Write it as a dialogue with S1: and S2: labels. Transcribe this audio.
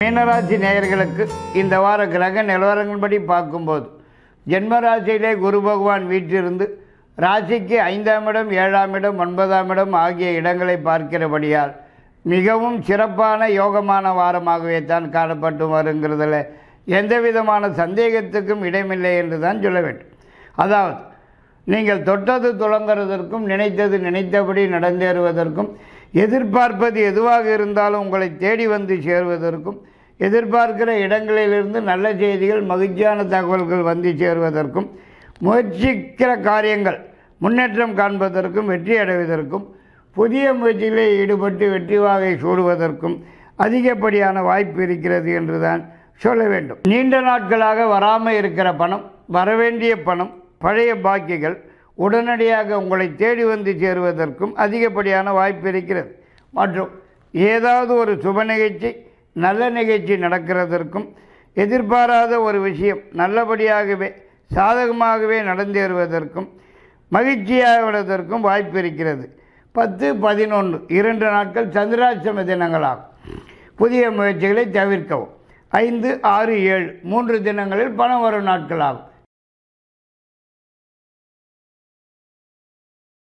S1: மீனராசி நேயர்களுக்கு இந்த வார கிரக நிலவரங்கள்படி பார்க்கும்போது ஜென்மராசியிலே குரு பகவான் வீட்டிலிருந்து ராசிக்கு ஐந்தாம் இடம் ஏழாம் இடம் ஒன்பதாம் இடம் ஆகிய இடங்களை பார்க்கிறபடியால் மிகவும் சிறப்பான யோகமான வாரமாகவே தான் காணப்பட்டு வருங்கிறதுல எந்த விதமான சந்தேகத்துக்கும் இடமில்லை என்று தான் சொல்ல வேண்டும். அதாவது நீங்கள் தொட்டது துளங்குறதற்கும் நினைத்தது நினைத்தபடி நடந்தேறுவதற்கும் எதிர்பார்ப்பது எதுவாக இருந்தாலும் உங்களை தேடி வந்து சேருவதற்கும் எதிர்பார்க்கிற இடங்களிலிருந்து நல்ல செய்திகள் மகிழ்ச்சியான தகவல்கள் வந்து சேருவதற்கும் முயற்சிக்கிற காரியங்கள் முன்னேற்றம் காண்பதற்கும் வெற்றி அடைவதற்கும் புதிய முயற்சிகளில் ஈடுபட்டு வெற்றி வாகை சூடுவதற்கும் அதிகப்படியான வாய்ப்பு இருக்கிறது என்று தான் சொல்ல வேண்டும். நீண்ட நாட்களாக வராமல் இருக்கிற பணம் வரவேண்டிய பணம் பழைய பாக்கிகள் உடனடியாக உங்களை தேடி வந்து சேருவதற்கும் அதிகப்படியான வாய்ப்பு இருக்கிறது. மற்றும் ஏதாவது ஒரு சுப நிகழ்ச்சி நல்ல நிகழ்ச்சி நடக்கிறதற்கும் எதிர்பாராத ஒரு விஷயம் நல்லபடியாகவே சாதகமாகவே நடந்தேறுவதற்கும் மகிழ்ச்சியாவதற்கும் வாய்ப்பு இருக்கிறது. பத்து பதினொன்று இரண்டு நாட்கள் சந்திராசிரம தினங்களாகும். புதிய முயற்சிகளை தவிர்க்கவும். ஐந்து ஆறு ஏழு மூன்று தினங்களில் பணம் வரும் நாட்களாகும்.